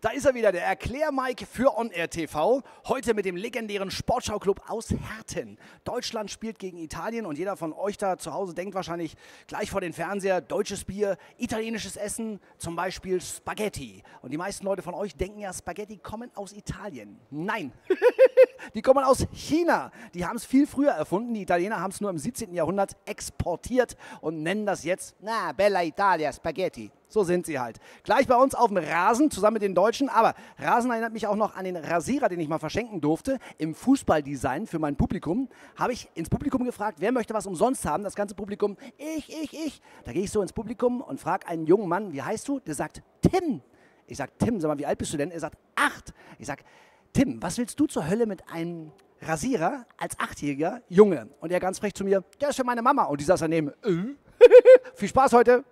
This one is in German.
Da ist er wieder, der Erklär-Mike für On Air TV. Heute mit dem legendären Sportschau-Club aus Herten. Deutschland spielt gegen Italien und jeder von euch da zu Hause denkt wahrscheinlich gleich vor den Fernseher: deutsches Bier, italienisches Essen, zum Beispiel Spaghetti. Und die meisten Leute von euch denken ja, Spaghetti kommen aus Italien. Nein, die kommen aus China. Die haben es viel früher erfunden. Die Italiener haben es nur im 17. Jahrhundert exportiert und nennen das jetzt, na, Bella Italia, Spaghetti. So sind sie halt. Gleich bei uns auf dem Rasen, zusammen mit den Deutschen. Aber Rasen erinnert mich auch noch an den Rasierer, den ich mal verschenken durfte. Im Fußballdesign für mein Publikum. Habe ich ins Publikum gefragt, wer möchte was umsonst haben? Das ganze Publikum, ich, ich, ich. Da gehe ich so ins Publikum und frage einen jungen Mann, wie heißt du? Der sagt, Tim. Ich sage, Tim, sag mal, wie alt bist du denn? Er sagt, acht. Ich sage, Tim, was willst du zur Hölle mit einem Rasierer als achtjähriger Junge? Und er ganz frech zu mir, der ist für meine Mama. Und die saß daneben, äh? Viel Spaß heute.